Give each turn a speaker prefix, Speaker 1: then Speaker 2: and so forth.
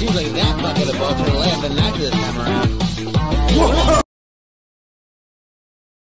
Speaker 1: seems like that bucket of balls are laying the night this time around.